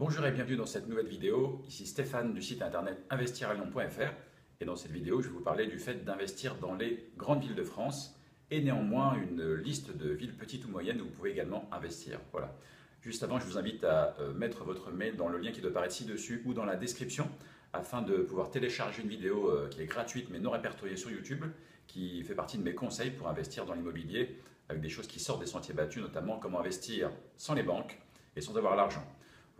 Bonjour et bienvenue dans cette nouvelle vidéo. Ici Stéphane du site internet investiralion.fr et dans cette vidéo je vais vous parler du fait d'investir dans les grandes villes de France et néanmoins une liste de villes petites ou moyennes où vous pouvez également investir. Voilà. Juste avant, je vous invite à euh, mettre votre mail dans le lien qui doit apparaître ci-dessus ou dans la description afin de pouvoir télécharger une vidéo euh, qui est gratuite mais non répertoriée sur YouTube qui fait partie de mes conseils pour investir dans l'immobilier avec des choses qui sortent des sentiers battus, notamment comment investir sans les banques et sans avoir l'argent.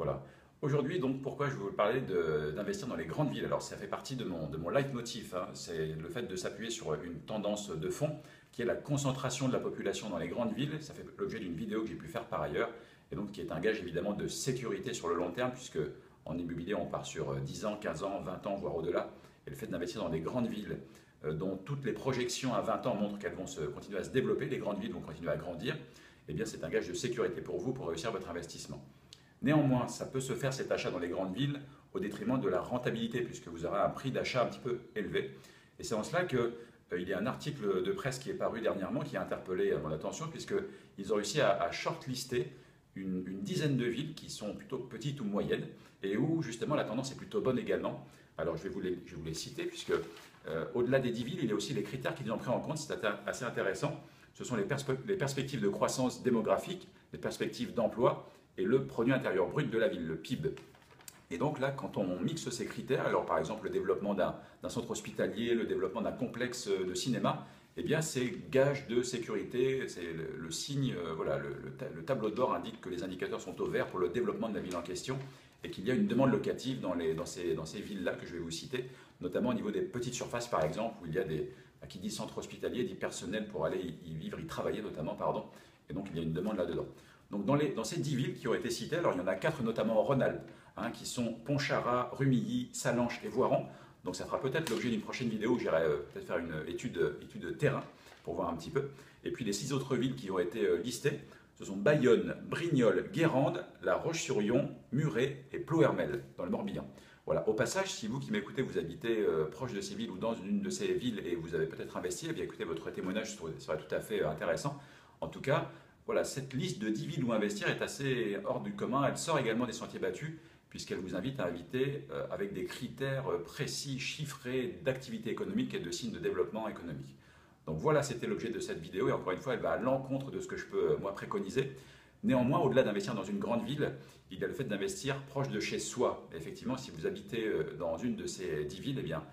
Voilà. Aujourd'hui, donc, pourquoi je vous parler d'investir dans les grandes villes? Alors, ça fait partie de mon, de mon leitmotiv. Hein. C'est le fait de s'appuyer sur une tendance de fond qui est la concentration de la population dans les grandes villes. Ça fait l'objet d'une vidéo que j'ai pu faire par ailleurs et donc qui est un gage évidemment de sécurité sur le long terme puisque en immobilier, on part sur 10 ans, 15 ans, 20 ans, voire au-delà. Et le fait d'investir dans des grandes villes euh, dont toutes les projections à 20 ans montrent qu'elles vont se, continuer à se développer, les grandes villes vont continuer à grandir, eh bien c'est un gage de sécurité pour vous pour réussir votre investissement. Néanmoins, ça peut se faire cet achat dans les grandes villes au détriment de la rentabilité, puisque vous aurez un prix d'achat un petit peu élevé. Et c'est en cela qu'il euh, y a un article de presse qui est paru dernièrement qui a interpellé mon attention, puisqu'ils ont réussi à, shortlister une, dizaine de villes qui sont plutôt petites ou moyennes, et où justement la tendance est plutôt bonne également. Alors je vais vous les, je vous les citer, puisque euh, au-delà des 10 villes, il y a aussi les critères qu'ils ont pris en compte, c'est assez intéressant. Ce sont les perspectives de croissance démographique, les perspectives d'emploi et le produit intérieur brut de la ville, le PIB. Et donc là, quand on mixe ces critères, alors par exemple le développement d'un centre hospitalier, le développement d'un complexe de cinéma, eh bien c'est gage de sécurité, c'est le, signe, euh, voilà, le, tableau d'or indique que les indicateurs sont au vert pour le développement de la ville en question et qu'il y a une demande locative dans, les, dans ces, dans ces villes-là que je vais vous citer, notamment au niveau des petites surfaces par exemple, où il y a des, qui dit centre hospitalier, dit personnel pour aller y vivre, y travailler notamment, pardon, et donc il y a une demande là-dedans. Donc dans, ces dix villes qui ont été citées, alors il y en a quatre notamment en Rhône-Alpes, hein, qui sont Pontcharrat, Rumilly, Salanches et Voiron. Donc ça fera peut-être l'objet d'une prochaine vidéo où j'irai euh, peut-être faire une étude, étude de terrain pour voir un petit peu. Et puis les six autres villes qui ont été euh, listées, ce sont Bayonne, Brignoles, Guérande, La Roche-sur-Yon, Muret et Ploermel dans le Morbihan. Voilà. Au passage, si vous qui m'écoutez, vous habitez euh, proche de ces villes ou dans une de ces villes et vous avez peut-être investi, eh bien écoutez, votre témoignage serait tout à fait intéressant. En tout cas, voilà, cette liste de 10 villes où investir est assez hors du commun. Elle sort également des sentiers battus puisqu'elle vous invite à inviter euh, avec des critères euh, précis, chiffrés d'activité économique et de signes de développement économique. Donc voilà, c'était l'objet de cette vidéo et encore une fois, elle va à l'encontre de ce que je peux euh, moi préconiser. Néanmoins, au-delà d'investir dans une grande ville, il y a le fait d'investir proche de chez soi. effectivement, si vous habitez dans une de ces 10 villes, eh bien,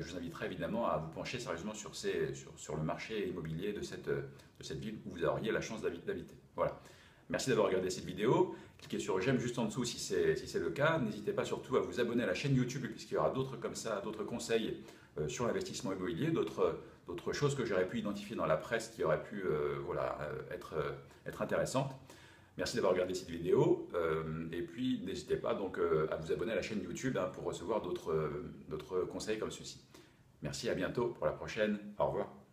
je vous inviterai évidemment à vous pencher sérieusement sur, le marché immobilier de cette, ville où vous auriez la chance d'habiter. Voilà. Merci d'avoir regardé cette vidéo. Cliquez sur j'aime juste en dessous si c'est le cas. N'hésitez pas surtout à vous abonner à la chaîne YouTube puisqu'il y aura d'autres comme ça, d'autres conseils euh, sur l'investissement immobilier, d'autres choses que j'aurais pu identifier dans la presse qui auraient pu euh, euh, être intéressantes. Merci d'avoir regardé cette vidéo euh, et puis n'hésitez pas donc euh, à vous abonner à la chaîne YouTube hein, pour recevoir d'autres conseils comme ceci. Merci, à bientôt pour la prochaine. Au revoir.